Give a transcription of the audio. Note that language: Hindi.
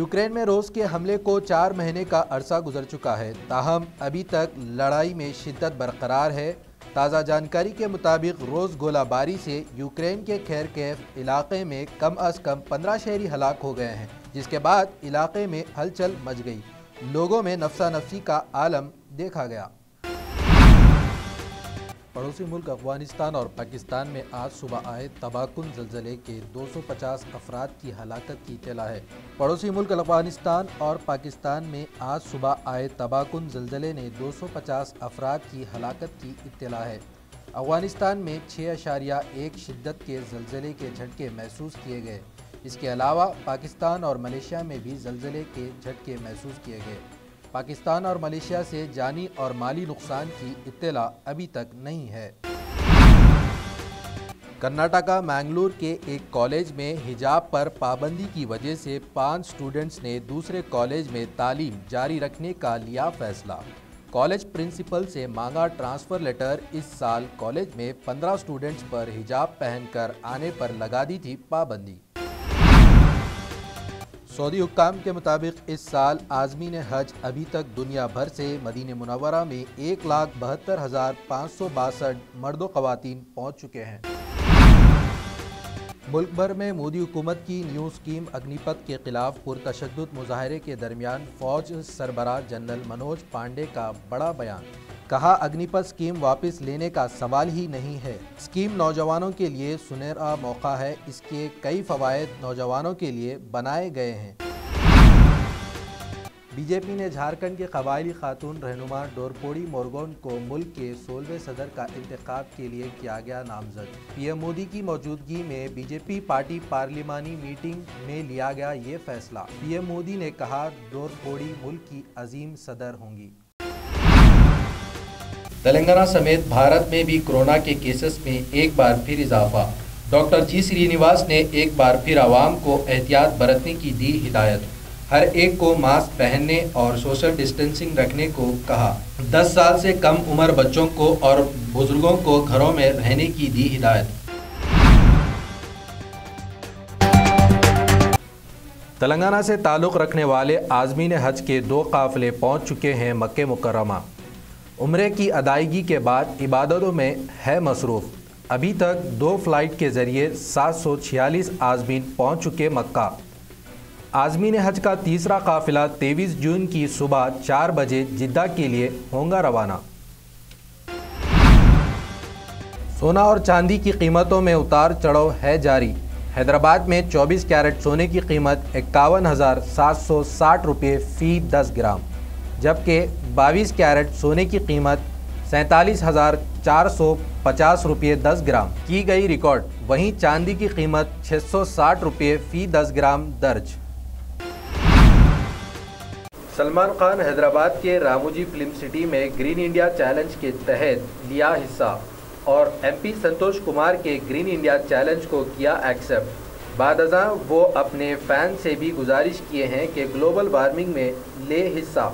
यूक्रेन में रूस के हमले को चार महीने का अरसा गुजर चुका है। ताहम, अभी तक लड़ाई में शिद्दत बरकरार है। ताज़ा जानकारी के मुताबिक रोज़ गोलाबारी से यूक्रेन के खैर कैफ इलाके में कम अज़ कम पंद्रह शहरी हलाक हो गए हैं, जिसके बाद इलाके में हलचल मच गई। लोगों में नफसा नफसी का आलम देखा गया। पड़ोसी मुल्क अफ़गानिस्तान और पाकिस्तान में आज सुबह आए तबाकुन जलजले के 250 अफराद की हलाकत की इतला है। पड़ोसी मुल्क अफ़गानिस्तान और पाकिस्तान में आज सुबह आए तबाकुन जलजले ने 250 अफराद की हलाकत की इतला है। अफ़गानिस्तान में छः अशारिया एक शिद्दत के जलजले के झटके महसूस किए गए। इसके अलावा पाकिस्तान और मलेशिया में भी जलजले के झटके महसूस किए गए। पाकिस्तान और मलेशिया से जानी और माली नुकसान की इत्तला अभी तक नहीं है। कर्नाटका, मैंगलोर के एक कॉलेज में हिजाब पर पाबंदी की वजह से पाँच स्टूडेंट्स ने दूसरे कॉलेज में तालीम जारी रखने का लिया फैसला। कॉलेज प्रिंसिपल से मांगा ट्रांसफ़र लेटर। इस साल कॉलेज में 15 स्टूडेंट्स पर हिजाब पहनकर आने पर लगा दी थी पाबंदी। सऊदी हुकाम के मुताबिक इस साल आजमीन हज अभी तक दुनिया भर से मदीन मुनवरा में एक लाख बहत्तर हज़ार पाँच सौ बासठ मर्द खवतिन पहुँच चुके हैं। मुल्क भर में मोदी हुकूमत की न्यू स्कीम अग्निपथ के खिलाफ पुरतशद मुजाहरे के दरमियान फौज सरबरा जनरल मनोज पांडे का बड़ा बयान। कहा, अग्निपथ स्कीम वापस लेने का सवाल ही नहीं है। स्कीम नौजवानों के लिए सुनहरा मौका है। इसके कई फवायद नौजवानों के लिए बनाए गए हैं। बीजेपी ने झारखंड के कबायली खातून रहनुमा डोरपोड़ी मोरगोन को मुल्क के सोलहवें सदर का इंतखब के लिए किया गया नामजद। पीएम मोदी की मौजूदगी में बीजेपी पार्टी पार्लिमानी मीटिंग में लिया गया ये फैसला। पीएम मोदी ने कहा, डोरपोड़ी मुल्क की अजीम सदर होंगी। तेलंगाना समेत भारत में भी कोरोना के केसेस में एक बार फिर इजाफा। डॉक्टर जी श्रीनिवास ने एक बार फिर आवाम को एहतियात बरतने की दी हिदायत। हर एक को मास्क पहनने और सोशल डिस्टेंसिंग रखने को कहा। 10 साल से कम उम्र बच्चों को और बुज़ुर्गों को घरों में रहने की दी हिदायत। तेलंगाना से ताल्लुक़ रखने वाले आज़मीन हज के दो काफ़िले पहुँच चुके हैं मक्के मुकरमा उम्र की अदायगी के बाद इबादतों में है मसरूफ़। अभी तक दो फ़्लाइट के ज़रिए सात सौ छियालीस आज़मीन पहुँच चुके मक्का। आज़मीन हज का तीसरा काफ़िला तेईस जून की सुबह चार बजे जिद्दा के लिए होंगे रवाना। सोना और चांदी की कीमतों में उतार चढ़ाव है जारी। हैदराबाद में 24 कैरेट सोने की कीमत इक्यावन हज़ार सात सौ साठ रुपये फ़ी दस ग्राम। जबकि 22 कैरेट सोने की कीमत सैंतालीस हज़ार चार सौ पचास रुपये दस ग्राम। की गई रिकॉर्ड, वहीं चांदी की कीमत छः सौ साठ रुपये फ़ी दस ग्राम दर्ज। सलमान खान हैदराबाद के रामोजी फ़िल्म सिटी में ग्रीन इंडिया चैलेंज के तहत लिया हिस्सा और एमपी संतोष कुमार के ग्रीन इंडिया चैलेंज को किया एक्सेप्ट। बाद वो अपने फ़ैन से भी गुजारिश किए हैं कि ग्लोबल वार्मिंग में ले हिस्सा।